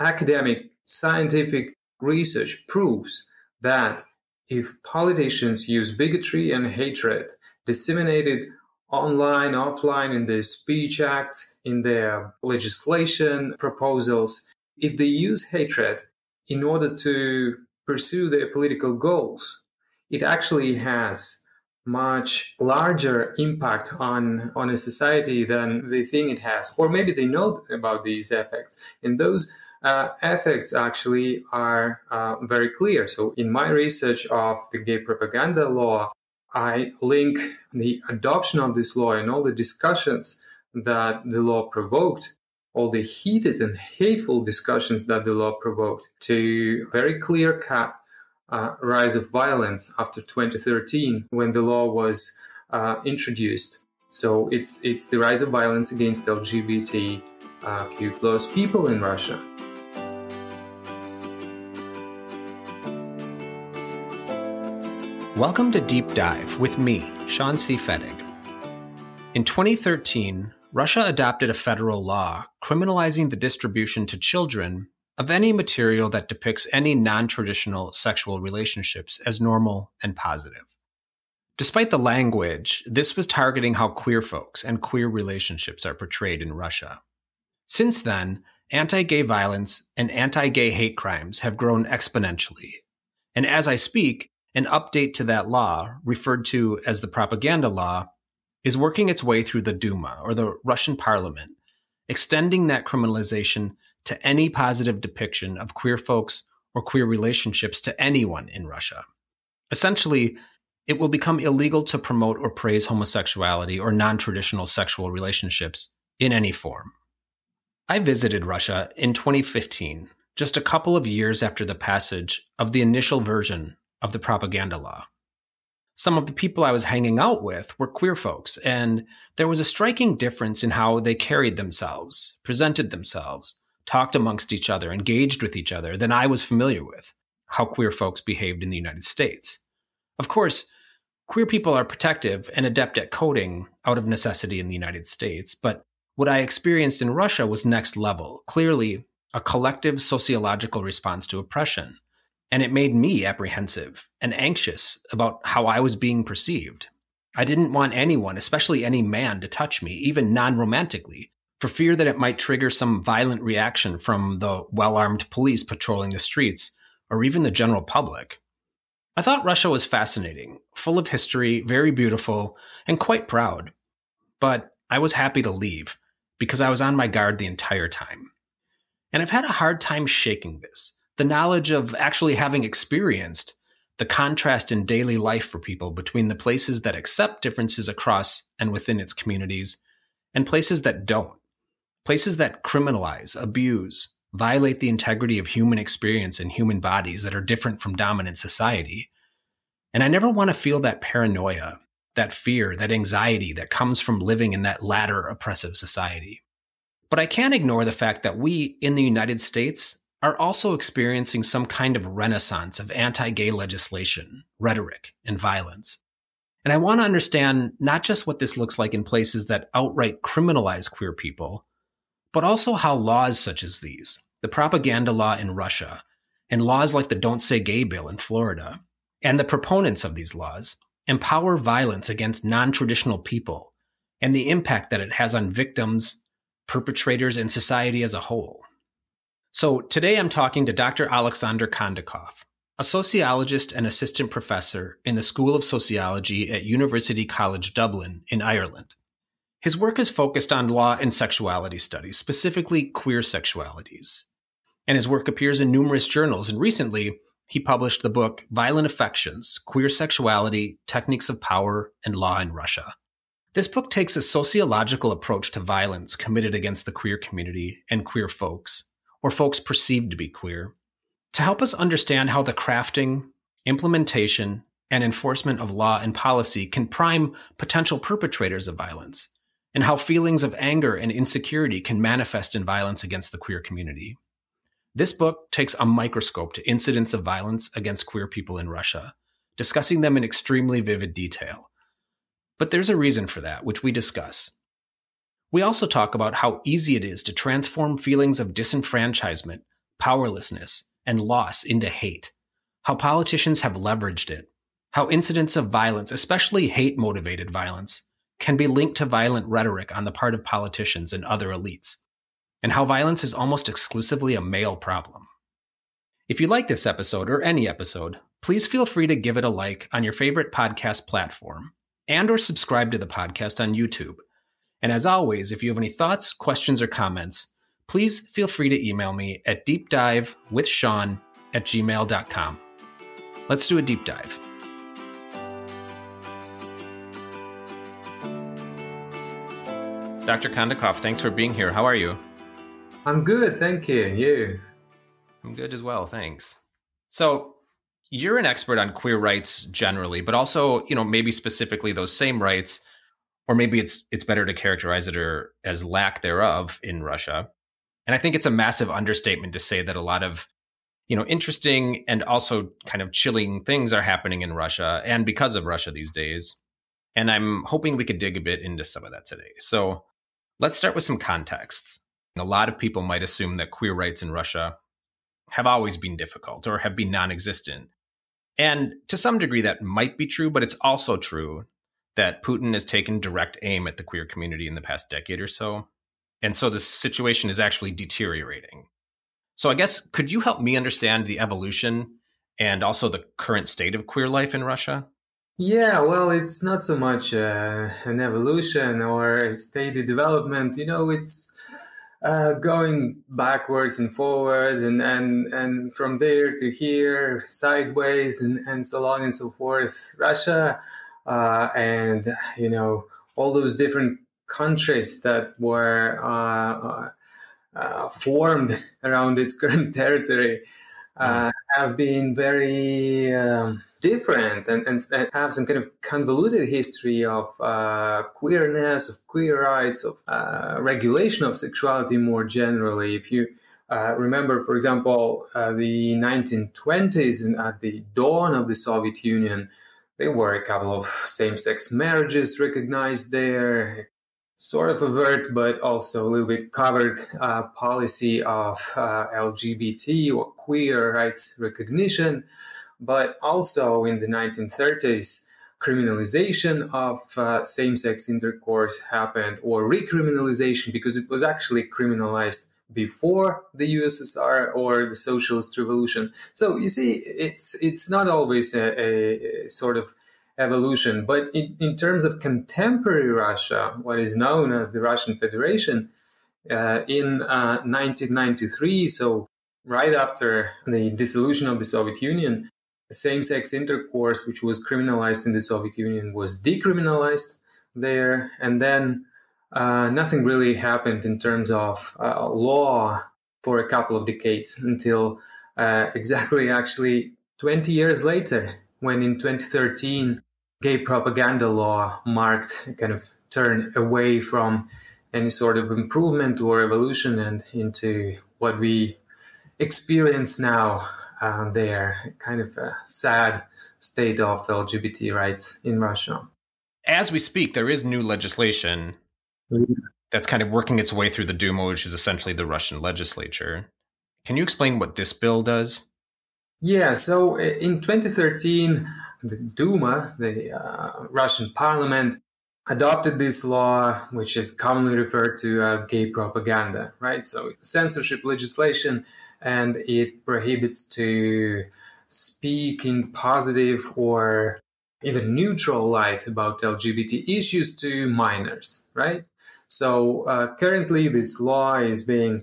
academic scientific research proves that if politicians use bigotry and hatred disseminated online, offline, in their speech acts, in their legislation proposals, if they use hatred in order to pursue their political goals, it actually has much larger impact on on a society than they think it has. Or maybe they know about these effects. And those uh, effects actually are uh, very clear so in my research of the gay propaganda law i link the adoption of this law and all the discussions that the law provoked all the heated and hateful discussions that the law provoked to very clear cut uh, rise of violence after 2013 when the law was uh, introduced. So it's it's the rise of violence against LGBTQ plus people in Russia. Welcome to Deep Dive with me, Shawn C. Fettig. In 2013, Russia adopted a federal law criminalizing the distribution to children of any material that depicts any non traditional sexual relationships as normal and positive. Despite the language, this was targeting how queer folks and queer relationships are portrayed in Russia. Since then, anti gay violence and anti gay hate crimes have grown exponentially. And as I speak, an update to that law, referred to as the propaganda law, is working its way through the Duma, or the Russian parliament, extending that criminalization to any positive depiction of queer folks or queer relationships to anyone in Russia. Essentially, it will become illegal to promote or praise homosexuality or non traditional sexual relationships in any form. I visited Russia in 2015, just a couple of years after the passage of the initial version of the propaganda law. Some of the people I was hanging out with were queer folks, and there was a striking difference in how they carried themselves, presented themselves, talked amongst each other, engaged with each other than I was familiar with how queer folks behaved in the United States. Of course, queer people are protective and adept at coding out of necessity in the United States, but what I experienced in Russia was next level, clearly a collective sociological response to oppression. And it made me apprehensive and anxious about how I was being perceived. I didn't want anyone, especially any man, to touch me, even non romantically, for fear that it might trigger some violent reaction from the well armed police patrolling the streets, or even the general public. I thought Russia was fascinating, full of history, very beautiful, and quite proud. But I was happy to leave because I was on my guard the entire time. And I've had a hard time shaking this the knowledge of actually having experienced the contrast in daily life for people between the places that accept differences across and within its communities and places that don't places that criminalize, abuse, violate the integrity of human experience and human bodies that are different from dominant society. And I never want to feel that paranoia, that fear, that anxiety that comes from living in that latter oppressive society. But I can't ignore the fact that we in the United States are also experiencing some kind of renaissance of anti gay legislation, rhetoric, and violence. And I want to understand not just what this looks like in places that outright criminalize queer people, but also how laws such as these, the propaganda law in Russia, and laws like the Don't Say Gay bill in Florida, and the proponents of these laws, empower violence against non traditional people and the impact that it has on victims, perpetrators, and society as a whole. So today I'm talking to Dr. Alexander Kondakov, a sociologist and assistant professor in the School of Sociology at University College Dublin in Ireland. His work is focused on law and sexuality studies, specifically queer sexualities. And his work appears in numerous journals, and recently he published the book Violent Affections Queer Sexuality, Techniques of Power, and Law in Russia. This book takes a sociological approach to violence committed against the queer community and queer folks, or folks perceived to be queer, to help us understand how the crafting, implementation, and enforcement of law and policy can prime potential perpetrators of violence and how feelings of anger and insecurity can manifest in violence against the queer community. This book takes a microscope to incidents of violence against queer people in Russia, discussing them in extremely vivid detail. But there's a reason for that, which we discuss. We also talk about how easy it is to transform feelings of disenfranchisement powerlessness, and loss into hate, how politicians have leveraged it, how incidents of violence, especially hate motivated violence, can be linked to violent rhetoric on the part of politicians and other elites, and how violence is almost exclusively a male problem. If you like this episode or any episode, please feel free to give it a like on your favorite podcast platform and or subscribe to the podcast on YouTube. And as always, if you have any thoughts, questions, or comments, please feel free to email me at deepdivewithshawn at gmail.com. Let's do a deep dive. Dr. Kondakov, thanks for being here. How are you? I'm good, thank you. You? I'm good as well, thanks. So, you're an expert on queer rights generally, but also, you know, maybe specifically those same rights, or maybe it's it's better to characterize it or as lack thereof in Russia. And I think it's a massive understatement to say that a lot of, you know, interesting and also kind of chilling things are happening in Russia and because of Russia these days. And I'm hoping we could dig a bit into some of that today. So, let's start with some context. A lot of people might assume that queer rights in Russia have always been difficult or have been non existent. And to some degree, that might be true, but it's also true that Putin has taken direct aim at the queer community in the past decade or so. And so the situation is actually deteriorating. So I guess, could you help me understand the evolution and also the current state of queer life in Russia? Yeah, well, it's not so much uh, an evolution or a steady development. You know, it's uh, going backwards and forward and, and, and from there to here, sideways and, and so on and so forth. Russia uh, and, you know, all those different countries that were uh, uh, uh formed around its current territory uh, have been very um, different and, and, have some kind of convoluted history of uh, queerness, of queer rights, of uh, regulation of sexuality more generally. If you uh, remember, for example, uh, the 1920s and at the dawn of the Soviet Union, there were a couple of same sex marriages recognized there, sort of overt but also a little bit covered uh, policy of uh, LGBT or queer rights recognition, but also in the 1930s, criminalization of uh, same sex intercourse happened, or recriminalization because it was actually criminalized before the USSR or the socialist revolution. So you see, it's it's not always a, a, sort of evolution. But in, in terms of contemporary Russia, what is known as the Russian Federation, uh, in uh, 1993, so right after the dissolution of the Soviet Union, same sex intercourse, which was criminalized in the Soviet Union, was decriminalized there. And then uh, nothing really happened in terms of uh, law for a couple of decades until uh, exactly actually 20 years later, when in 2013 gay propaganda law marked a kind of turn away from any sort of improvement or evolution and into what we experience now uh, there, kind of a sad state of LGBT rights in Russia. As we speak, there is new legislation that's kind of working its way through the Duma, which is essentially the Russian legislature. Can you explain what this bill does? Yeah, so uh, in 2013, the Duma, the uh, Russian parliament, adopted this law, which is commonly referred to as gay propaganda, right? So censorship legislation, and it prohibits to speak in positive or even neutral light about LGBT issues to minors, right? So uh, currently, this law is being,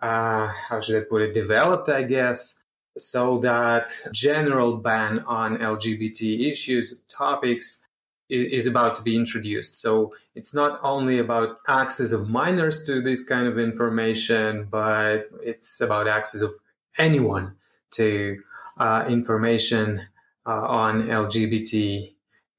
uh, how should I put it, developed, I guess, so that general ban on LGBT issues, topics is about to be introduced. So it's not only about access of minors to this kind of information, but it's about access of anyone to uh, information uh, on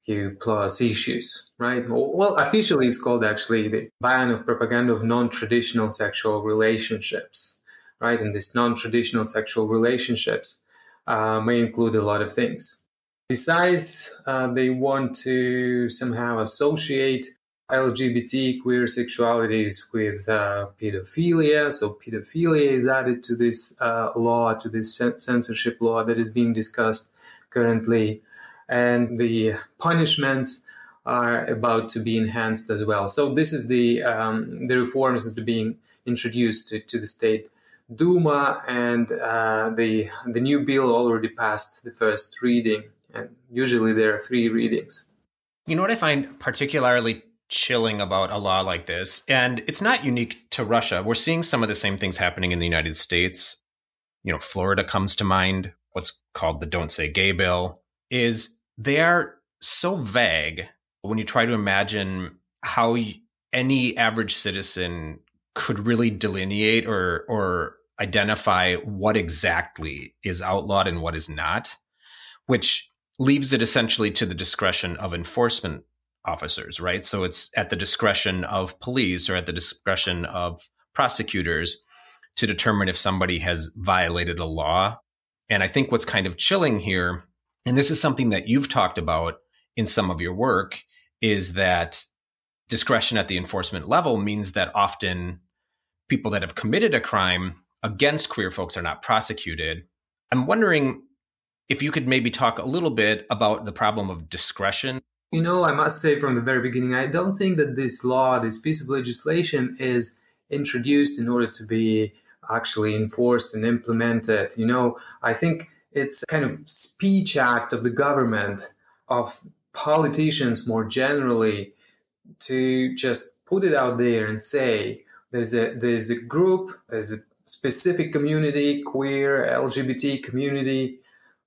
LGBTQ plus issues, right? Well, officially it's called actually the ban of propaganda of non-traditional sexual relationships right? And these non-traditional sexual relationships uh, may include a lot of things. Besides, uh, they want to somehow associate LGBT queer sexualities with uh, pedophilia. So pedophilia is added to this uh, law, to this censorship law that is being discussed currently, and the punishments are about to be enhanced as well. So this is the um, the reforms that are being introduced to, to the state Duma, and uh, the the new bill already passed the first reading, and usually there are three readings. You know what I find particularly chilling about a law like this, and it's not unique to Russia. We're seeing some of the same things happening in the United States. You know, Florida comes to mind. What's called the "Don't Say Gay" bill is they are so vague when you try to imagine how any average citizen could really delineate or or identify what exactly is outlawed and what is not, which leaves it essentially to the discretion of enforcement officers, right? So it's at the discretion of police or at the discretion of prosecutors to determine if somebody has violated a law. And I think what's kind of chilling here, and this is something that you've talked about in some of your work, is that discretion at the enforcement level means that often people that have committed a crime against queer folks are not prosecuted. I'm wondering if you could maybe talk a little bit about the problem of discretion. You know, I must say from the very beginning, I don't think that this law, this piece of legislation, is introduced in order to be actually enforced and implemented. You know, I think it's kind of speech act of the government, of politicians more generally, to just put it out there and say, there's a there's a group, there's a specific community, queer, LGBT community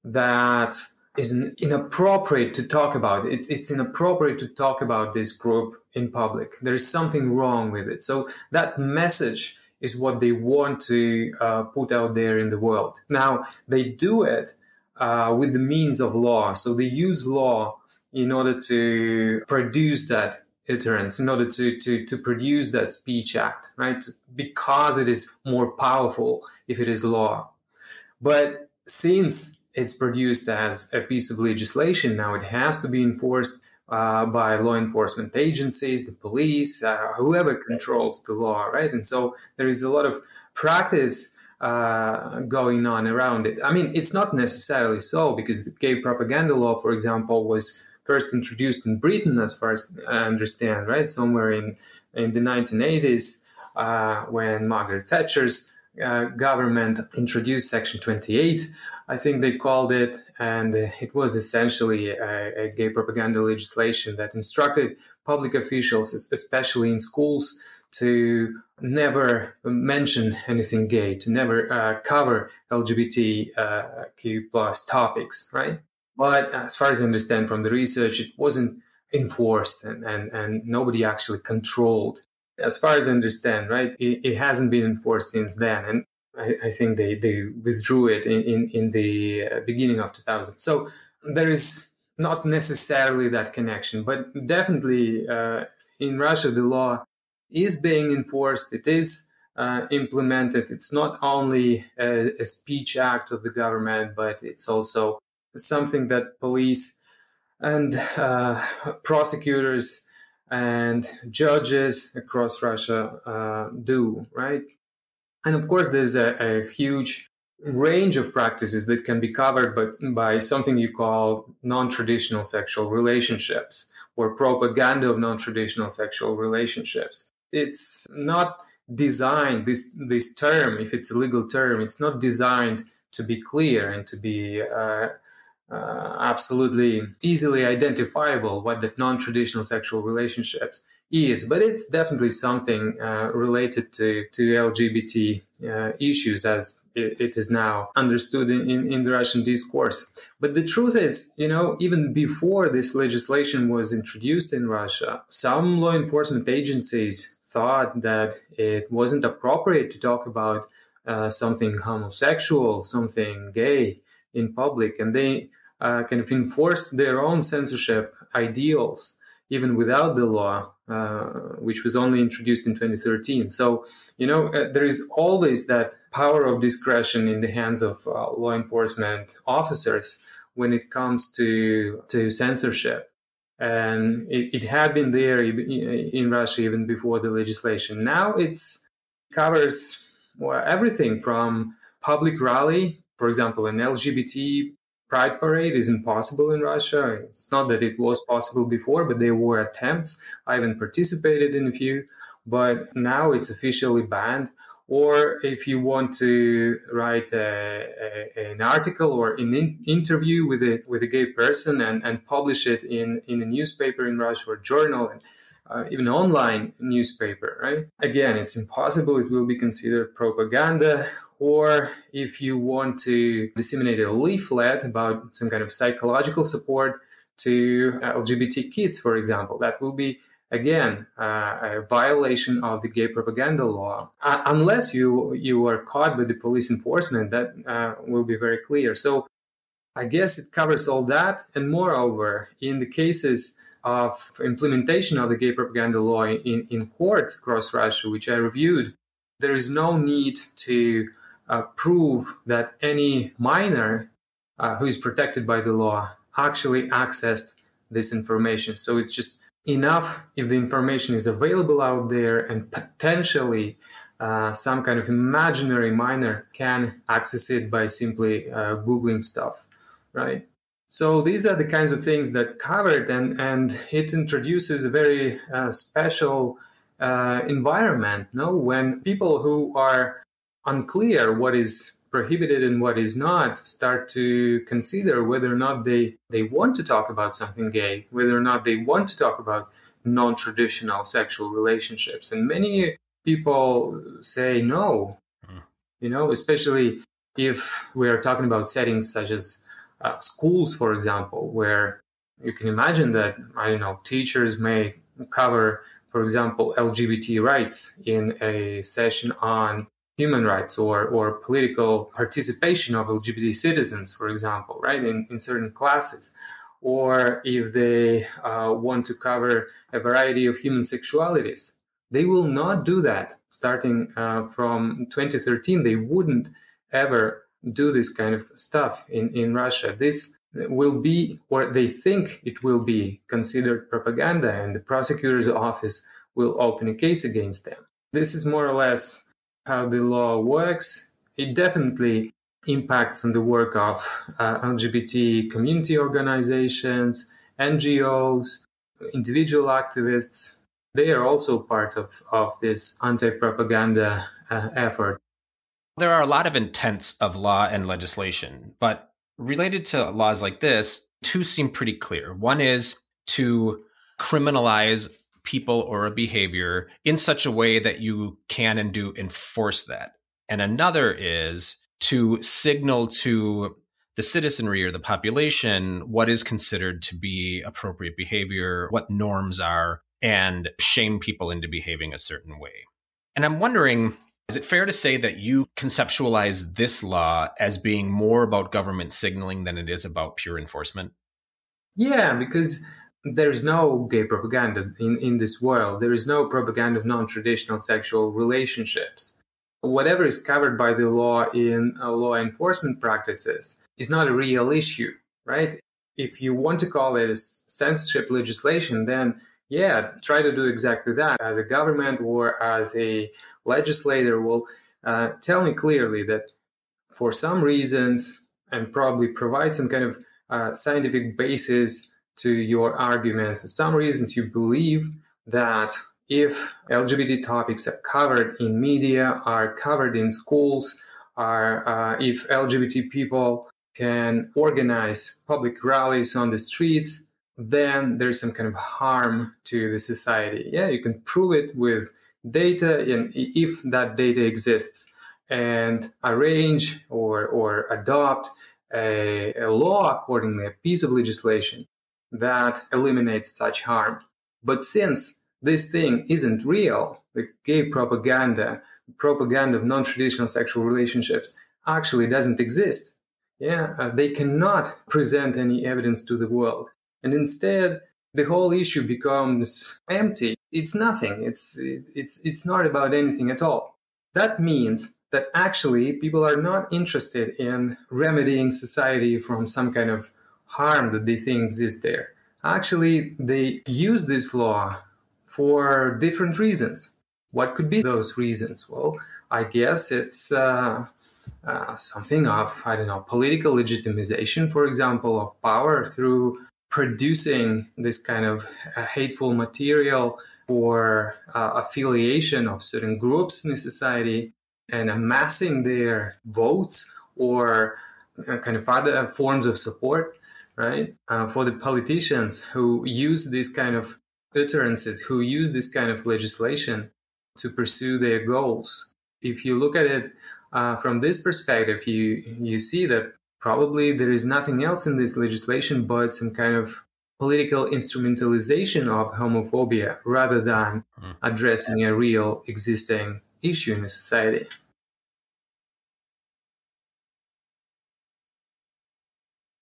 that is inappropriate to talk about. It's, it's inappropriate to talk about this group in public. There is something wrong with it. So that message is what they want to uh, put out there in the world. Now they do it uh, with the means of law. So they use law in order to produce that utterance in order to, to, to produce that speech act, right? Because it is more powerful if it is law. But since it's produced as a piece of legislation, now it has to be enforced uh, by law enforcement agencies, the police, uh, whoever controls the law, right? And so there is a lot of practice uh, going on around it. I mean, it's not necessarily so because the gay propaganda law, for example, was first introduced in Britain, as far as I understand, right? Somewhere in, in the 1980s, uh, when Margaret Thatcher's uh, government introduced Section 28, I think they called it, and it was essentially a, a gay propaganda legislation that instructed public officials, especially in schools, to never mention anything gay, to never uh, cover LGBTQ uh, plus topics, right? But as far as I understand from the research, it wasn't enforced and, and, and nobody actually controlled. As far as I understand, right, it, it hasn't been enforced since then. And I, I think they, they withdrew it in, in, in the uh, beginning of 2000. So there is not necessarily that connection, but definitely uh, in Russia, the law is being enforced. It is uh, implemented. It's not only a, a, speech act of the government, but it's also something that police and uh, prosecutors and judges across Russia uh, do, right? And of course, there's a, a, huge range of practices that can be covered but by something you call non-traditional sexual relationships or propaganda of non-traditional sexual relationships. It's not designed this this term, if it's a legal term, it's not designed to be clear and to be uh, uh, absolutely easily identifiable what the non-traditional sexual relationships is, but it's definitely something uh, related to to LGBT uh, issues as it, it is now understood in, in, in, the Russian discourse. But the truth is, you know, even before this legislation was introduced in Russia, some law enforcement agencies thought that it wasn't appropriate to talk about uh, something homosexual, something gay in public, and they uh, kind of enforced their own censorship ideals even without the law, which was only introduced in 2013. So, you know, uh, there is always that power of discretion in the hands of uh, law enforcement officers when it comes to to censorship. and it, it had been there in Russia even before the legislation. Now it covers well, everything from public rally, for example, an LGBT pride parade isn't possible in Russia. It's not that it was possible before, but there were attempts. I even participated in a few, but now it's officially banned or if you want to write a, a, an article or an in interview with a with a gay person and, and publish it in, in a newspaper in Russia or journal and uh, even online newspaper, right? Again, it's impossible. It will be considered propaganda. Or if you want to disseminate a leaflet about some kind of psychological support to LGBT kids, for example, that will be again uh, a violation of the gay propaganda law. Uh, unless you you are caught by the police enforcement that uh, will be very clear. So i guess it covers all that. And moreover in the cases of implementation of the gay propaganda law in, in courts across russia which i reviewed there is no need to uh, prove that any minor uh, who is protected by the law actually accessed this information. So it's just enough if the information is available out there and potentially uh, some kind of imaginary minor can access it by simply uh, googling stuff right? So these are the kinds of things that covered and and it introduces a very uh, special uh, environment no? When people who are unclear what is prohibited and what is not start to consider whether or not they, they want to talk about something gay, whether or not they want to talk about non traditional sexual relationships. And many people say no, mm. you know, especially if we are talking about settings such as uh, schools, for example, where you can imagine that, I don't know, teachers may cover, for example, LGBT rights in a session on human rights or, or political participation of LGBT citizens, for example, right, in, in certain classes. Or if they uh, want to cover a variety of human sexualities, they will not do that. Starting uh, from 2013, they wouldn't ever do this kind of stuff in, in Russia. This will be, or they think it will be, considered propaganda, and the prosecutor's office will open a case against them. This is more or less how the law works, it definitely impacts on the work of uh, LGBT community organizations, NGOs, individual activists. They are also part of, of this anti propaganda uh, effort. There are a lot of intents of law and legislation, but related to laws like this, two seem pretty clear. One is to criminalize people or a behavior in such a way that you can and do enforce that. And another is to signal to the citizenry or the population what is considered to be appropriate behavior, what norms are, and shame people into behaving a certain way. And I'm wondering is it fair to say that you conceptualize this law as being more about government signaling than it is about pure enforcement? Yeah, because there is no gay propaganda in, in this world. There is no propaganda of non traditional sexual relationships. Whatever is covered by the law in uh, law enforcement practices is not a real issue, right? If you want to call it censorship legislation, then yeah, try to do exactly that as a government or as a legislator will uh, tell me clearly that for some reasons and probably provide some kind of uh, scientific basis to your argument. For some reasons, you believe that if LGBT topics are covered in media, are covered in schools, are uh, if LGBT people can organize public rallies on the streets, then there's some kind of harm to the society. Yeah, you can prove it with data, and if that data exists, and arrange or or adopt a, a law accordingly, a piece of legislation that eliminates such harm. But since this thing isn't real, the gay propaganda, propaganda of non-traditional sexual relationships actually doesn't exist. Yeah, uh, they cannot present any evidence to the world. And instead, the whole issue becomes empty. It's nothing. It's, it's, it's not about anything at all. That means that actually people are not interested in remedying society from some kind of harm that they think exists there. actually they use this law for different reasons. What could be those reasons? Well, I guess it's uh, uh, something of, I don't know, political legitimization, for example, of power through producing this kind of uh, hateful material for uh, affiliation of certain groups in society and amassing their votes or uh, kind of other forms of support, right? Uh, for the politicians who use these kind of utterances, who use this kind of legislation to pursue their goals. If you look at it uh, from this perspective, you you see that probably there is nothing else in this legislation but some kind of political instrumentalization of homophobia rather than mm. addressing a real existing issue in a society.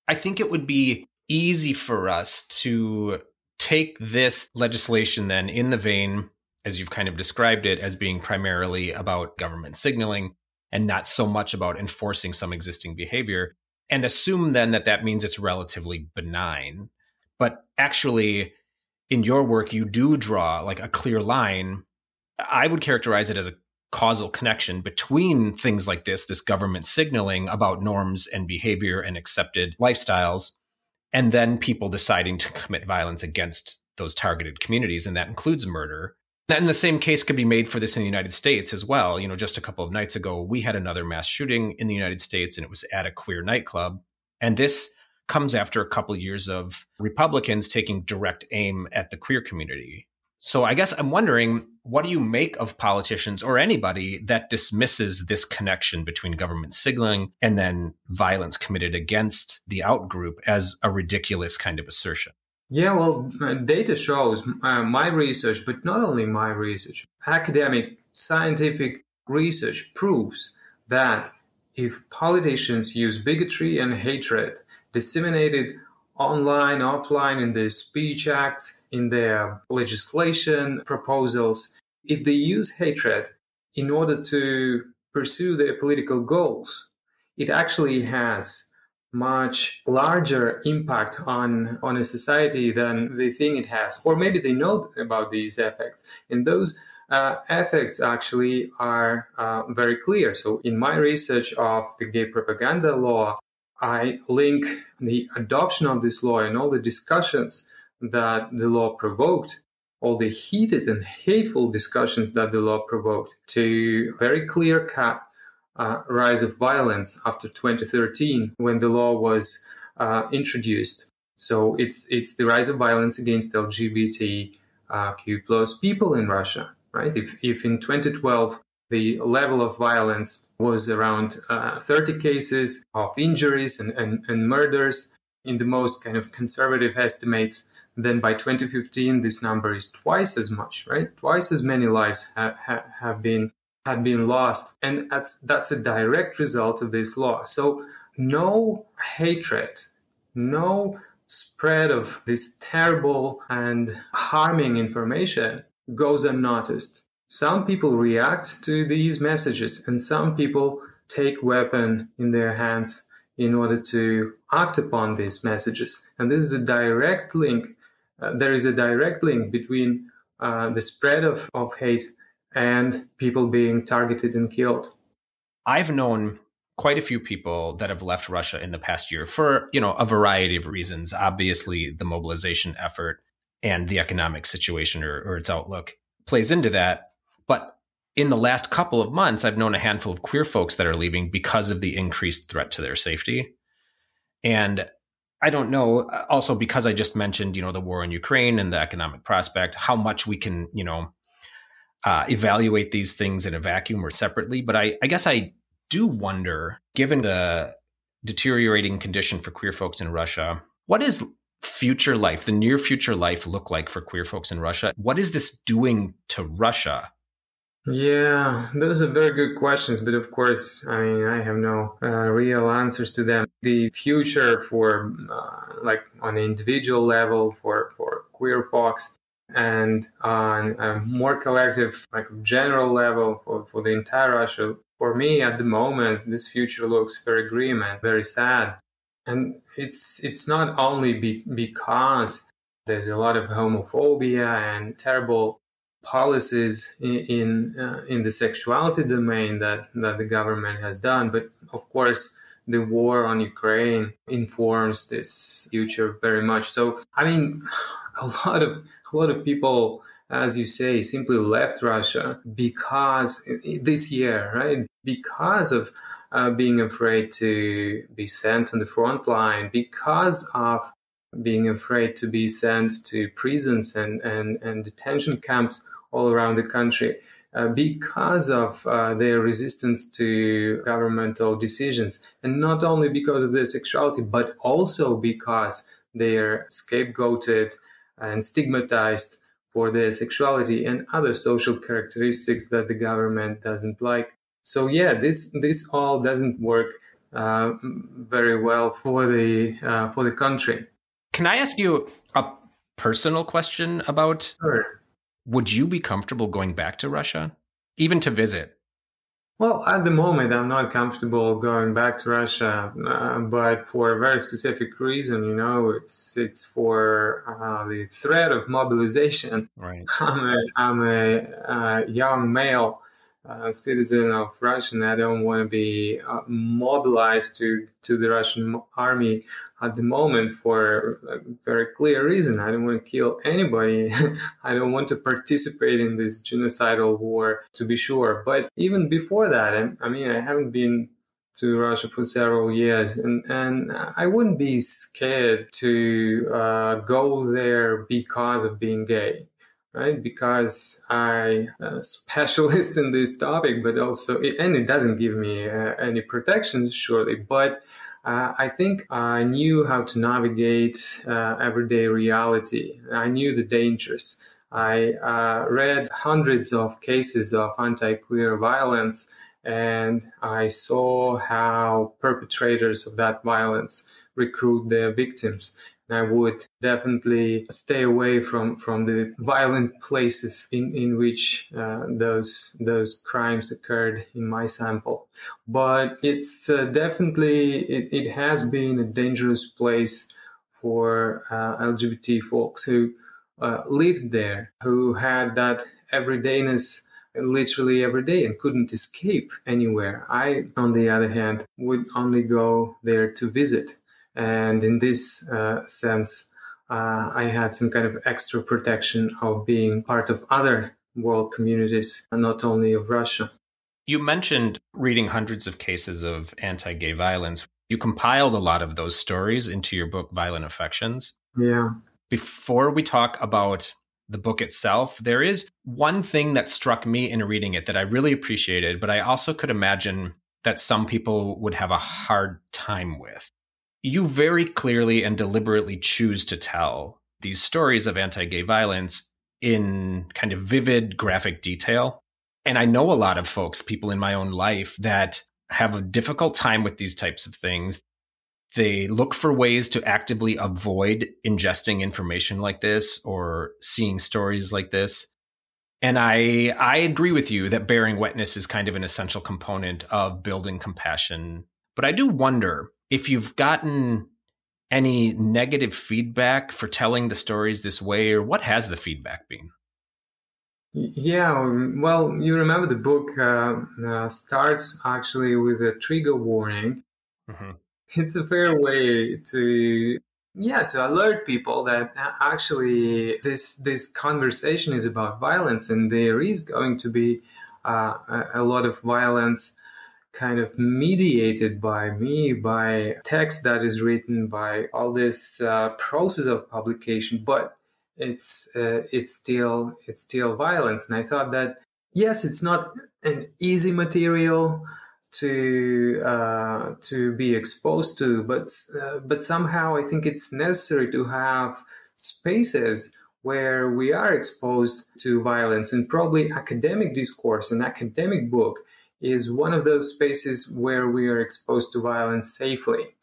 I think it would be easy for us to take this legislation then in the vein, as you've kind of described it, as being primarily about government signaling and not so much about enforcing some existing behavior, and assume then that that means it's relatively benign. But actually, in your work, you do draw like a clear line. I would characterize it as a causal connection between things like this, this government signaling about norms and behavior and accepted lifestyles, and then people deciding to commit violence against those targeted communities. And that includes murder. And the same case could be made for this in the United States as well. You know, just a couple of nights ago, we had another mass shooting in the United States, and it was at a queer nightclub. And this comes after a couple of years of Republicans taking direct aim at the queer community. So I guess I'm wondering, what do you make of politicians or anybody that dismisses this connection between government signaling and then violence committed against the outgroup as a ridiculous kind of assertion? Yeah, well, data shows uh, my research, but not only my research, academic scientific research proves that if politicians use bigotry and hatred disseminated online, offline, in their speech acts, in their legislation proposals, if they use hatred in order to pursue their political goals, it actually has much larger impact on on a society than they think it has or maybe they know about these effects. And those uh, effects actually are uh, very clear. So in my research of the gay propaganda law I link the adoption of this law and all the discussions that the law provoked, all the heated and hateful discussions that the law provoked, to very clear cut uh, rise of violence after 2013 when the law was uh, introduced. So it's it's the rise of violence against LGBTQ plus people in Russia, right? If if in 2012 the level of violence was around uh, 30 cases of injuries and, and, and, murders in the most kind of conservative estimates. Then by 2015, this number is twice as much, right? Twice as many lives have, have, have been had been lost, and that's that's a direct result of this law. So no hatred, no spread of this terrible and harming information goes unnoticed some people react to these messages and some people take weapon in their hands in order to act upon these messages. And this is a direct link. Uh, there is a direct link between uh, the spread of, of hate and people being targeted and killed. I've known quite a few people that have left Russia in the past year for, you know, a variety of reasons. Obviously, the mobilization effort and the economic situation or, or its outlook plays into that. In the last couple of months, I've known a handful of queer folks that are leaving because of the increased threat to their safety. And I don't know, also because I just mentioned, you know, the war in Ukraine and the economic prospect, how much we can, you know, uh, evaluate these things in a vacuum or separately. But I, I guess I do wonder, given the deteriorating condition for queer folks in Russia, what is future life, the near future life look like for queer folks in Russia? What is this doing to Russia? Yeah, those are very good questions, but of course, I mean, I have no uh, real answers to them. The future for, uh, like, on an individual level for for queer folks, and on a more collective, like, general level for for the entire Russia. For me, at the moment, this future looks very grim and very sad, and it's it's not only be, because There's a lot of homophobia and terrible policies in in, uh, in the sexuality domain that, that the government has done. But of course, the war on Ukraine informs this future very much. So, I mean, a lot of a lot of people, as you say, simply left Russia because this year, right? Because of uh, being afraid to be sent on the front line, because of being afraid to be sent to prisons and, and, and detention camps all around the country. Uh, because of uh, their resistance to governmental decisions, and not only because of their sexuality, but also because they're scapegoated and stigmatized for their sexuality and other social characteristics that the government doesn't like. So yeah, this this all doesn't work uh, very well for the uh, for the country. Can I ask you a personal question about? Sure. Would you be comfortable going back to Russia, even to visit? Well, at the moment, I'm not comfortable going back to Russia, uh, but for a very specific reason. You know, it's it's for uh, the threat of mobilization. Right. I'm a I'm a uh, young male uh, citizen of Russia, and I don't want to be uh, mobilized to to the Russian army at the moment for a very clear reason. I don't want to kill anybody. I don't want to participate in this genocidal war, to be sure. But even before that, I, I mean, I haven't been to Russia for several years, and and I wouldn't be scared to uh, go there because of being gay right? Because I a specialist in this topic, but also, and it doesn't give me uh, any protection, surely, but uh, I think I knew how to navigate uh, everyday reality. I knew the dangers. I uh, read hundreds of cases of anti-queer violence, and I saw how perpetrators of that violence recruit their victims. I would definitely stay away from, from the violent places in, in which uh, those those crimes occurred in my sample. But it's uh, definitely it, it has been a dangerous place for uh, LGBT folks who uh, lived there, who had that everydayness literally every day and couldn't escape anywhere. I, on the other hand, would only go there to visit and in this uh, sense, uh, I had some kind of extra protection of being part of other world communities, not only of Russia. You mentioned reading hundreds of cases of anti gay violence. You compiled a lot of those stories into your book, Violent Affections. Yeah. Before we talk about the book itself, there is one thing that struck me in reading it that I really appreciated, but I also could imagine that some people would have a hard time with you very clearly and deliberately choose to tell these stories of anti gay violence in kind of vivid graphic detail. And I know a lot of folks, people in my own life, that have a difficult time with these types of things. They look for ways to actively avoid ingesting information like this or seeing stories like this. And I I agree with you that bearing witness is kind of an essential component of building compassion. But I do wonder if you've gotten any negative feedback for telling the stories this way, or what has the feedback been? Yeah, well, you remember the book uh, uh, starts actually with a trigger warning. Mm-hmm. It's a fair way to, yeah, to alert people that actually this this conversation is about violence, and there is going to be uh, a, a lot of violence kind of mediated by me, by text that is written, by all this uh, process of publication, but it's uh, it's still it's still violence. And I thought that yes, it's not an easy material to uh, to be exposed to, but uh, but somehow I think it's necessary to have spaces where we are exposed to violence and probably academic discourse and academic book is one of those spaces where we are exposed to violence safely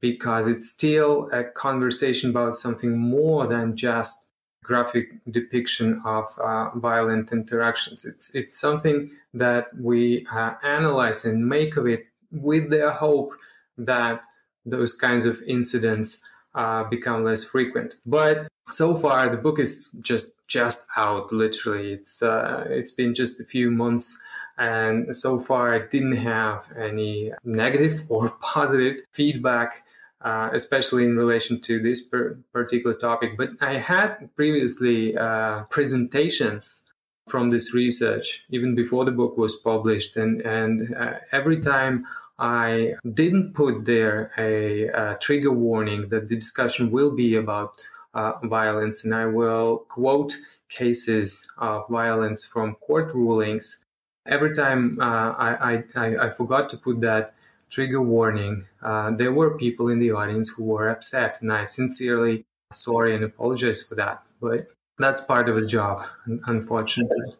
because it's still a conversation about something more than just graphic depiction of uh, violent interactions. It's it's something that we uh, analyze and make of it with the hope that those kinds of incidents uh, become less frequent. But so far, the book is just just out. Literally, it's uh, it's been just a few months. And so far, I didn't have any negative or positive feedback uh, especially in relation to this per- particular topic. But I had previously uh, presentations from this research even before the book was published, and and uh, every time I didn't put there a, a, trigger warning that the discussion will be about uh, violence, and I will quote cases of violence from court rulings. Every time uh, I, I, I forgot to put that trigger warning, uh, there were people in the audience who were upset, and I sincerely sorry and apologize for that. But that's part of the job, unfortunately.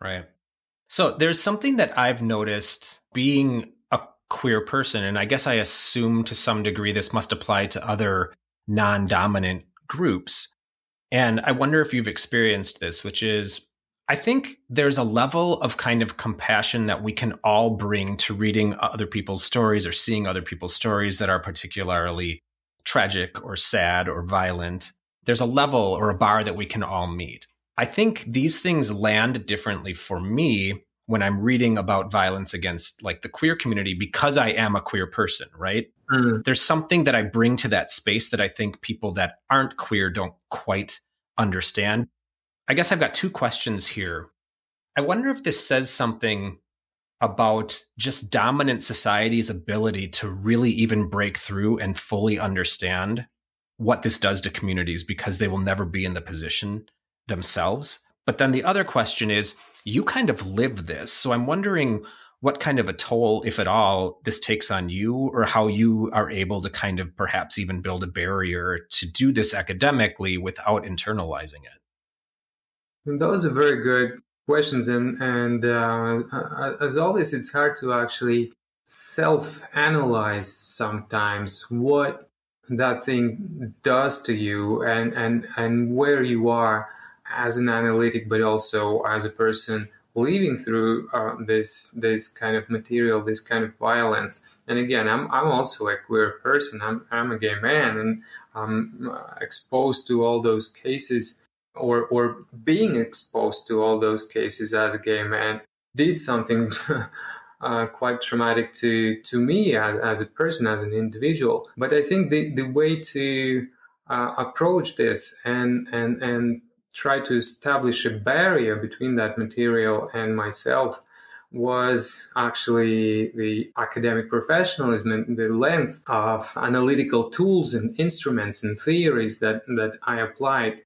Right. So there's something that I've noticed being a queer person, and I guess I assume to some degree this must apply to other non dominant groups. And I wonder if you've experienced this, which is I think there's a level of kind of compassion that we can all bring to reading other people's stories or seeing other people's stories that are particularly tragic or sad or violent. There's a level or a bar that we can all meet. I think these things land differently for me when I'm reading about violence against like the queer community because I am a queer person, right? Mm. There's something that I bring to that space that I think people that aren't queer don't quite understand. I guess I've got two questions here. I wonder if this says something about just dominant society's ability to really even break through and fully understand what this does to communities because they will never be in the position themselves. But then the other question is you kind of live this. So I'm wondering what kind of a toll, if at all, this takes on you, or how you are able to kind of perhaps even build a barrier to do this academically without internalizing it. Those are very good questions, and and uh, as always, it's hard to actually self-analyze sometimes what that thing does to you, and and and where you are as an analytic, but also as a person living through uh, this this kind of material, this kind of violence. And again, I'm I'm also a queer person. I'm I'm a gay man, and I'm uh, exposed to all those cases or or being exposed to all those cases as a gay man did something uh, quite traumatic to to me as, as, a person, as an individual. But I think the the way to uh, approach this and and and try to establish a barrier between that material and myself was actually the academic professionalism and the length of analytical tools and instruments and theories that, that I applied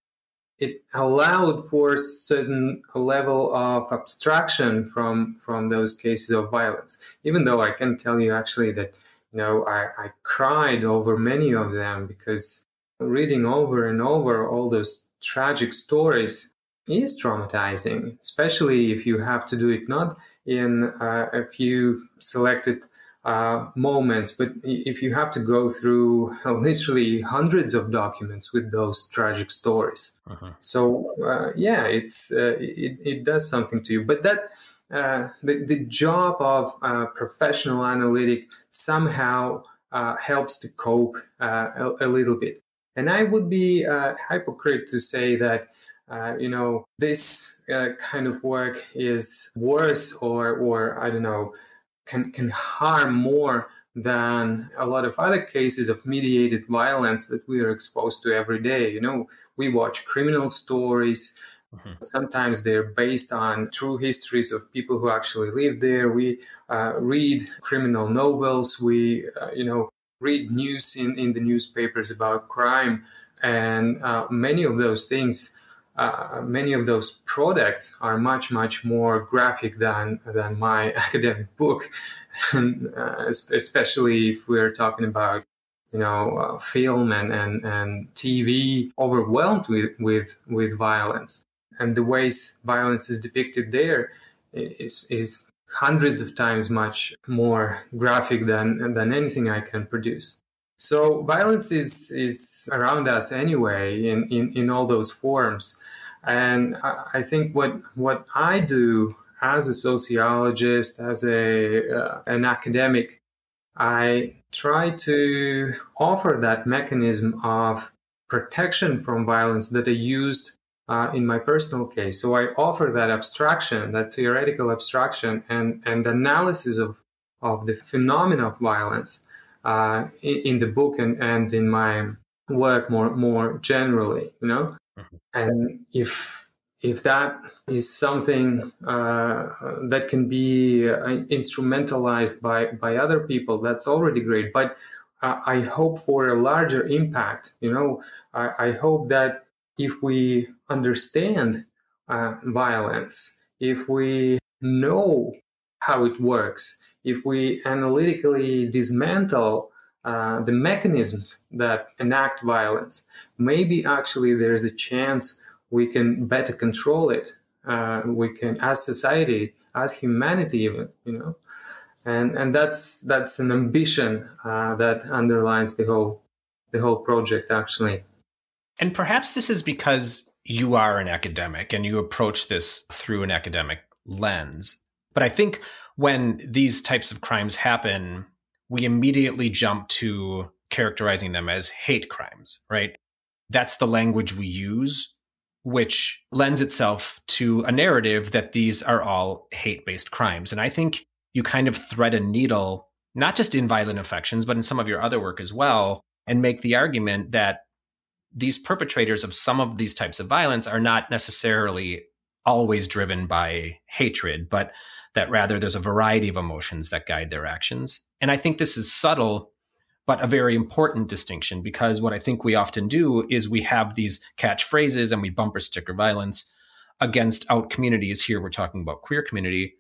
it allowed for a certain level of abstraction from from those cases of violence. Even though I can tell you actually that you know I, I cried over many of them because reading over and over all those tragic stories is traumatizing, especially if you have to do it not in uh, a few selected uh, moments, but if you have to go through uh, literally hundreds of documents with those tragic stories, uh-huh. so uh, yeah, it's uh, it, it does something to you. But that uh, the the job of professional analytic somehow helps to cope a, a, little bit. And I would be hypocrite to say that uh, you know, this uh, kind of work is worse or, or I don't know, can, can harm more than a lot of other cases of mediated violence that we are exposed to every day. You know, we watch criminal stories. Mm-hmm. Sometimes they're based on true histories of people who actually lived there. We uh, read criminal novels. We, uh, you know, read news in, in the newspapers about crime. And uh, many of those things uh, many of those products are much much more graphic than than my academic book. And, uh, especially if we're talking about you know uh, film and, and and tv overwhelmed with with with violence. And the ways violence is depicted there is is hundreds of times much more graphic than than anything i can produce. So violence is is around us anyway in, in, in all those forms. And I think what what I do as a sociologist, as a uh, an academic, I try to offer that mechanism of protection from violence that I used uh, in my personal case. So I offer that abstraction, that theoretical abstraction, and and analysis of of the phenomena of violence uh, in, in, the book and, and in my work more more generally. You know. And if if that is something uh, that can be uh, instrumentalized by by other people, that's already great. But uh, I hope for a larger impact. You know, I, I hope that if we understand uh, violence, if we know how it works, if we analytically dismantle uh, the mechanisms that enact violence, maybe actually there's a chance we can better control it. Uh, we can, as society, as humanity, even you know, and and that's that's an ambition uh, that underlines the whole the whole project actually. And perhaps this is because you are an academic and you approach this through an academic lens. But I think when these types of crimes happen, we immediately jump to characterizing them as hate crimes, right? That's the language we use which lends itself to a narrative that these are all hate based crimes. And I think you kind of thread a needle, not just in violent affections, but in some of your other work as well, and make the argument that these perpetrators of some of these types of violence are not necessarily always driven by hatred, but that rather there's a variety of emotions that guide their actions. And I think this is subtle but a very important distinction because what I think we often do is we have these catchphrases and we bumper sticker violence against out communities. Here we're talking about queer community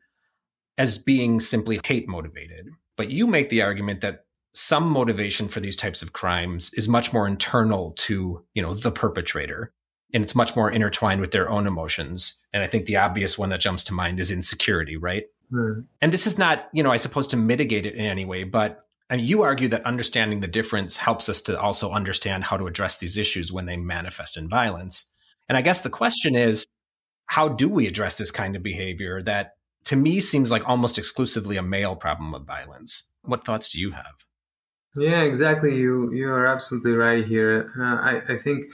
as being simply hate motivated. But you make the argument that some motivation for these types of crimes is much more internal to, you know, the perpetrator and it's much more intertwined with their own emotions. And I think the obvious one that jumps to mind is insecurity, right? Mm. And this is not, you know, I suppose to mitigate it in any way, but and you argue that understanding the difference helps us to also understand how to address these issues when they manifest in violence. And I guess the question is, how do we address this kind of behavior that to me seems like almost exclusively a male problem of violence? What thoughts do you have? Yeah, exactly. You you are absolutely right here. Uh, I, I think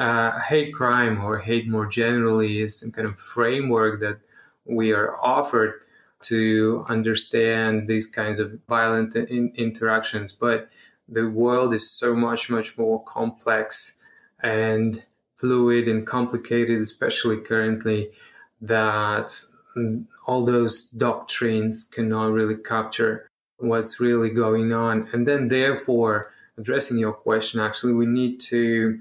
uh, hate crime or hate more generally is some kind of framework that we are offered to understand these kinds of violent in- interactions. But the world is so much, much more complex and fluid and complicated, especially currently, that all those doctrines cannot really capture what's really going on. And then, therefore, addressing your question, actually, we need to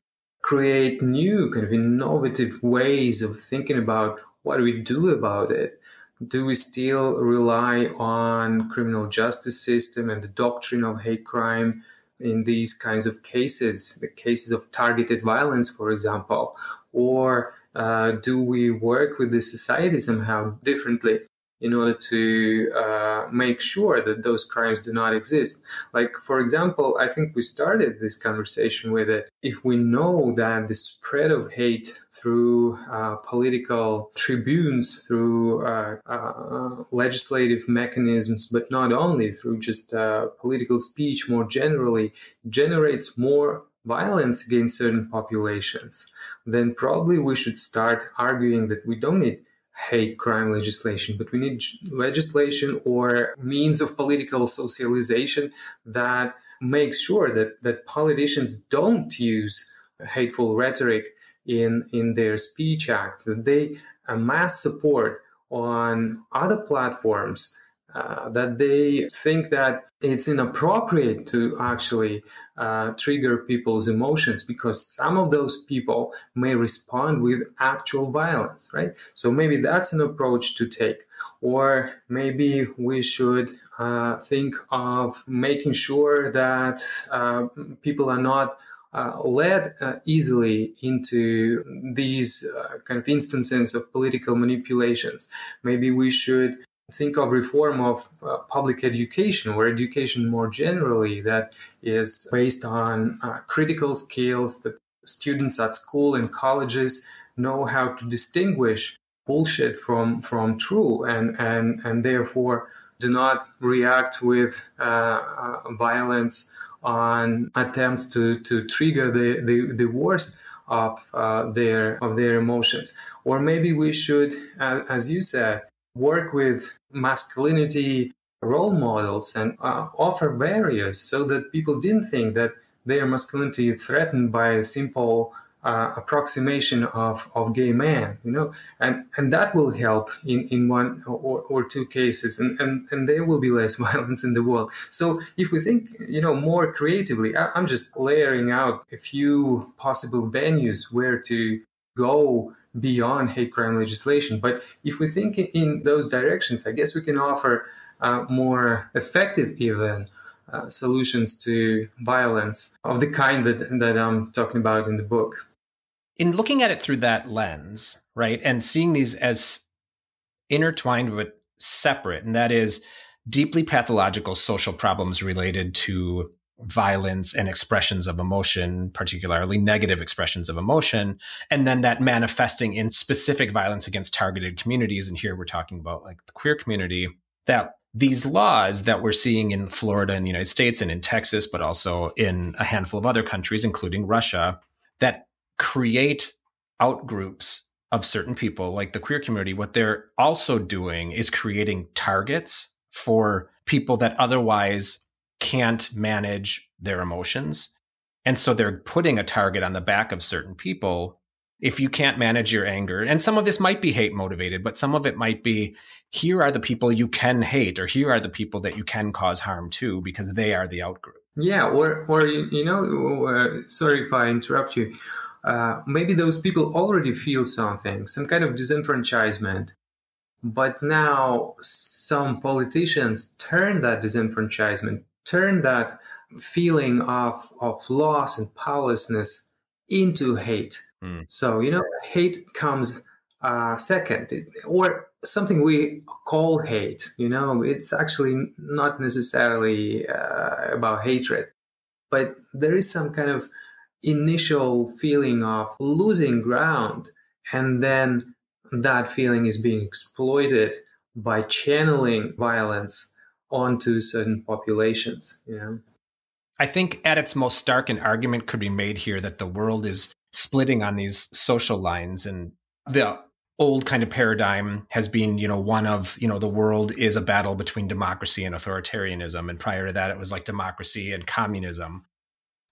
create new kind of innovative ways of thinking about what do we do about it do we still rely on criminal justice system and the doctrine of hate crime in these kinds of cases, the cases of targeted violence, for example, or uh, do we work with the society somehow differently? In order to uh, make sure that those crimes do not exist. Like, for example, I think we started this conversation with it. If we know that the spread of hate through uh, political tribunes, through uh, uh legislative mechanisms, but not only through just uh, political speech more generally, generates more violence against certain populations, then probably we should start arguing that we don't need hate crime legislation, but we need legislation or means of political socialization that makes sure that, that politicians don't use hateful rhetoric in, in their speech acts, that they amass support on other platforms uh, that they think that it's inappropriate to actually uh, trigger people's emotions because some of those people may respond with actual violence, right? So maybe that's an approach to take. Or maybe we should uh, think of making sure that uh, people are not uh, led uh, easily into these uh, kind of instances of political manipulations. Maybe we should think of reform of uh, public education or education more generally that is based on uh, critical skills that students at school and colleges know how to distinguish bullshit from from true and and and therefore do not react with uh, uh, violence on attempts to, to trigger the, the, the worst of uh, their of their emotions. Or maybe we should, uh, as you said, work with masculinity role models and uh, offer barriers so that people didn't think that their masculinity is threatened by a simple uh, approximation of, of gay man, you know, and, and that will help in, in one or, or two cases, and, and, and there will be less violence in the world. So if we think, you know, more creatively, I, I'm just layering out a few possible venues where to go beyond hate crime legislation. But if we think in those directions, I guess we can offer uh, more effective even uh, solutions to violence of the kind that, that I'm talking about in the book in looking at it through that lens, right, and seeing these as intertwined but separate, and that is deeply pathological social problems related to violence and expressions of emotion, particularly negative expressions of emotion, and then that manifesting in specific violence against targeted communities. And here we're talking about like the queer community, that these laws that we're seeing in Florida and the United States and in Texas, but also in a handful of other countries, including Russia, that create outgroups of certain people, like the queer community, what they're also doing is creating targets for people that otherwise can't manage their emotions. And so they're putting a target on the back of certain people. If you can't manage your anger, and some of this might be hate motivated, but some of it might be here are the people you can hate, or here are the people that you can cause harm to because they are the outgroup. Yeah, or, or you know, uh, sorry if I interrupt you uh, maybe those people already feel something, some kind of disenfranchisement. But now some politicians turn that disenfranchisement, turn that feeling of, of loss and powerlessness into hate. Mm. So, you know, hate comes uh, second, or something we call hate. You know, it's actually not necessarily uh, about hatred, but there is some kind of initial feeling of losing ground and then that feeling is being exploited by channeling violence onto certain populations you know i think at its most stark an argument could be made here that the world is splitting on these social lines and the old kind of paradigm has been you know one of you know the world is a battle between democracy and authoritarianism and prior to that it was like democracy and communism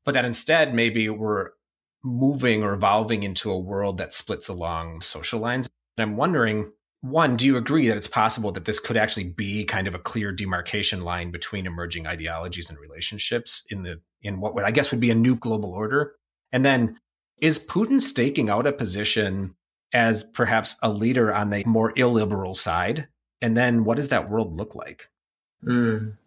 but that instead maybe we're moving or evolving into a world that splits along social lines. And I'm wondering, one, do you agree that it's possible that this could actually be kind of a clear demarcation line between emerging ideologies and relationships in the in what would I guess would be a new global order? And then is Putin staking out a position as perhaps a leader on the more illiberal side? And then what does that world look like? Mm.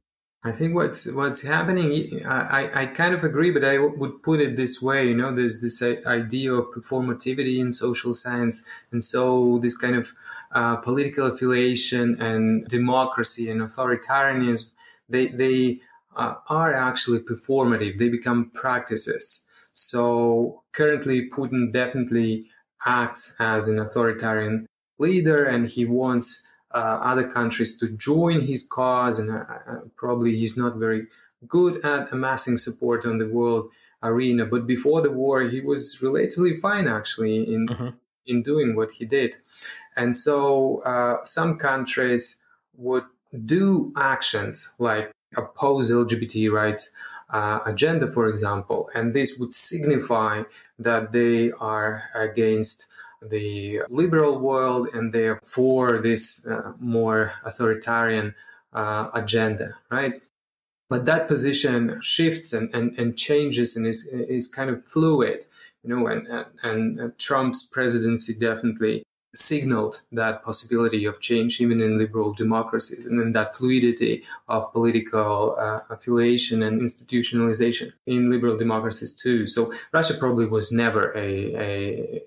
I think what's what's happening. I, I kind of agree, but I would put it this way. You know, there's this idea of performativity in social science, and so this kind of uh, political affiliation and democracy and authoritarianism, they they uh, are actually performative. They become practices. So currently, Putin definitely acts as an authoritarian leader, and he wants uh, other countries to join his cause, and uh, uh, probably he's not very good at amassing support on the world arena. But before the war, he was relatively fine actually in mm-hmm. in doing what he did, and so uh, some countries would do actions like oppose LGBT rights. Uh, agenda, for example, and this would signify that they are against the liberal world and therefore this uh, more authoritarian uh, agenda, right? But that position shifts and, and, and changes and is, is kind of fluid, you know, and, and, and Trump's presidency definitely signaled that possibility of change even in liberal democracies and then that fluidity of political uh, affiliation and institutionalization in liberal democracies too so russia probably was never a, a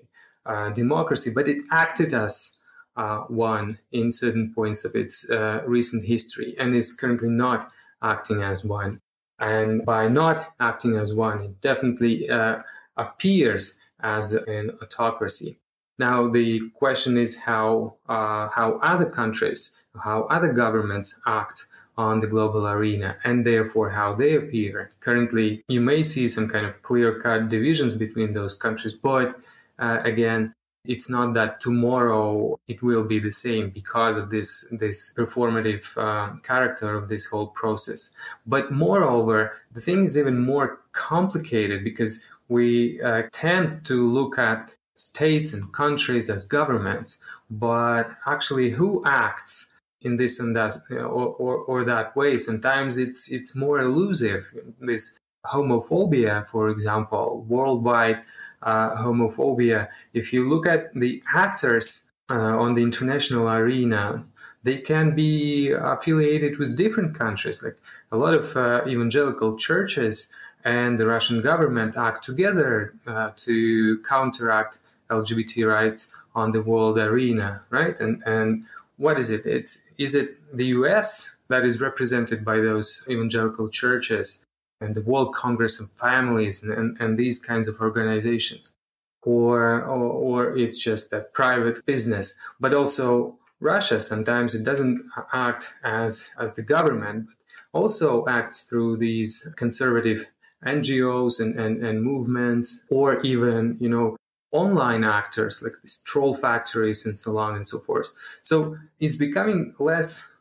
democracy, but it acted as uh, one in certain points of its uh, recent history and is currently not acting as one. And by not acting as one, it definitely uh, appears as an autocracy. Now, the question is how, uh, how other countries how other governments act on the global arena and therefore how they appear. Currently, you may see some kind of clear cut divisions between those countries, but uh, again, it's not that tomorrow it will be the same because of this this performative uh, character of this whole process. But moreover, the thing is even more complicated because we uh, tend to look at states and countries as governments, but actually, who acts in this and that or, or, or that way. Sometimes it's it's more elusive. This homophobia, for example, worldwide uh, homophobia. If you look at the actors uh, on the international arena, they can be affiliated with different countries. Like a lot of uh, evangelical churches and the Russian government act together uh, to counteract LGBT rights on the world arena, right? And and what is it? It's is it the U.S. that is represented by those evangelical churches and the World Congress of Families and, and, and these kinds of organizations, or, or or it's just a private business, but also Russia. Sometimes it doesn't act as as the government, but also acts through these conservative NGOs and, and, and movements, or even you know online actors like these troll factories and so on and so forth. So it's becoming less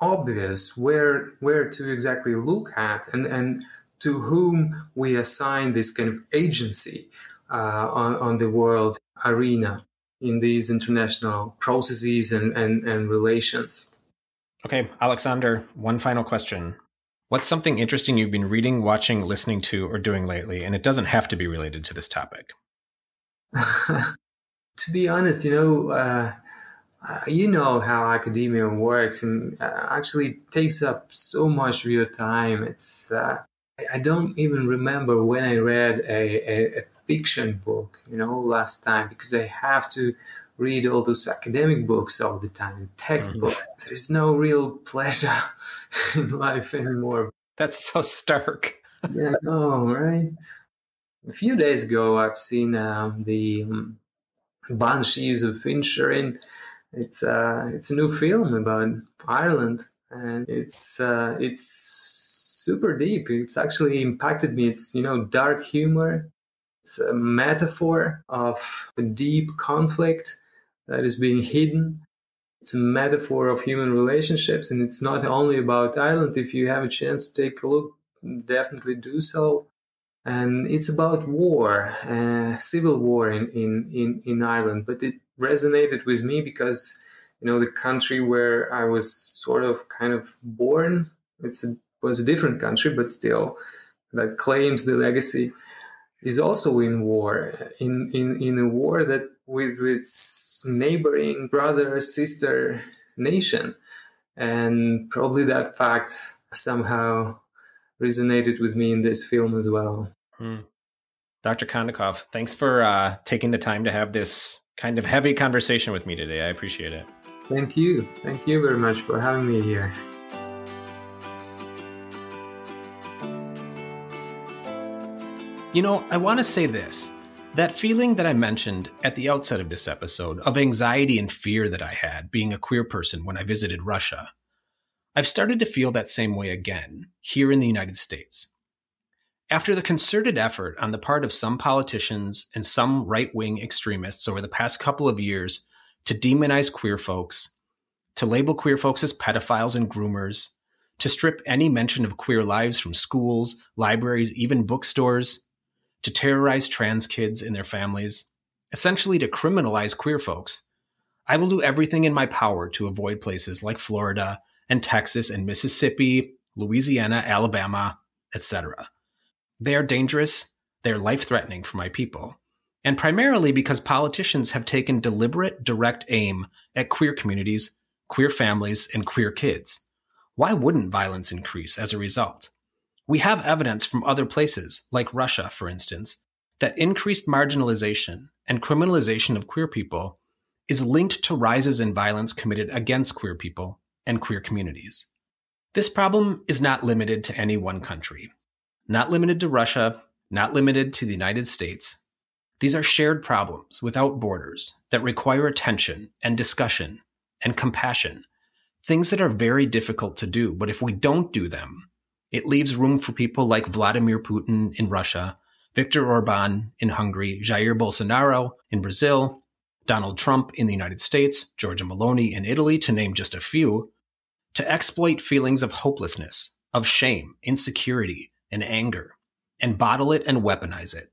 obvious where where to exactly look at and and to whom we assign this kind of agency uh, on, on the world arena in these international processes and, and, and relations. Okay, Alexander, one final question. What's something interesting you've been reading, watching, listening to, or doing lately? And it doesn't have to be related to this topic. to be honest, you know, uh, uh, you know how academia works and uh, actually takes up so much of your time. It's uh, I don't even remember when I read a, a, a, fiction book, you know, last time because I have to read all those academic books all the time, textbooks. Mm. There is no real pleasure in life anymore. That's so stark. yeah, no, right? a few days ago, I've seen um, the um, Banshees of Inisherin. It's uh, it's a new film about Ireland, and it's uh, it's super deep. It's actually impacted me. It's you know dark humor. It's a metaphor of a deep conflict that is being hidden. It's a metaphor of human relationships, and it's not only about Ireland. If you have a chance to take a look, definitely do so and it's about war, uh, civil war in, in, in, in Ireland. But it resonated with me because, you know, the country where I was sort of kind of born, it's a, was a different country, but still that claims the legacy is also in war, in, in, in a war that with its neighboring brother, sister nation. And probably that fact somehow resonated with me in this film as well. Hmm. Dr. Kondakov, thanks for uh, taking the time to have this kind of heavy conversation with me today. I appreciate it. Thank you. Thank you very much for having me here. You know, I want to say this. That feeling that I mentioned at the outset of this episode of anxiety and fear that I had being a queer person when I visited Russia, I've started to feel that same way again here in the United States. After the concerted effort on the part of some politicians and some right wing extremists over the past couple of years to demonize queer folks, to label queer folks as pedophiles and groomers, to strip any mention of queer lives from schools, libraries, even bookstores, to terrorize trans kids and their families, essentially to criminalize queer folks, I will do everything in my power to avoid places like Florida and Texas and Mississippi, Louisiana, Alabama, etc. They are dangerous, they are life threatening for my people. And primarily because politicians have taken deliberate, direct aim at queer communities, queer families, and queer kids. Why wouldn't violence increase as a result? We have evidence from other places, like Russia, for instance, that increased marginalization and criminalization of queer people is linked to rises in violence committed against queer people and queer communities. This problem is not limited to any one country not limited to Russia, not limited to the United States. These are shared problems without borders that require attention and discussion and compassion Things that are very difficult to do, but if we don't do them, it leaves room for people like Vladimir Putin in Russia, Viktor Orban in Hungary, Jair Bolsonaro in Brazil, Donald Trump in the United States, Giorgia Meloni in Italy, to name just a few, to exploit feelings of hopelessness, of shame, insecurity, and anger, and bottle it and weaponize it.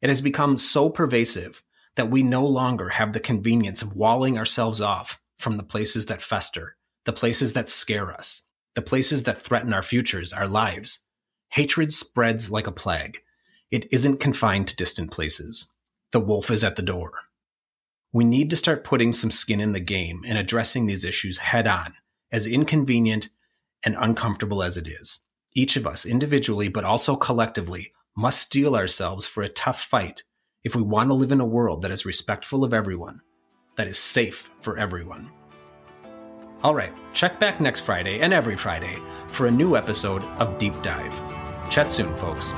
It has become so pervasive that we no longer have the convenience of walling ourselves off from the places that fester, the places that scare us, the places that threaten our futures, our lives. Hatred spreads like a plague. It isn't confined to distant places. The wolf is at the door. We need to start putting some skin in the game and addressing these issues head on, as inconvenient and uncomfortable as it is. Each of us, individually but also collectively, must steel ourselves for a tough fight if we want to live in a world that is respectful of everyone, that is safe for everyone. All right, check back next Friday and every Friday for a new episode of Deep Dive. Chat soon, folks.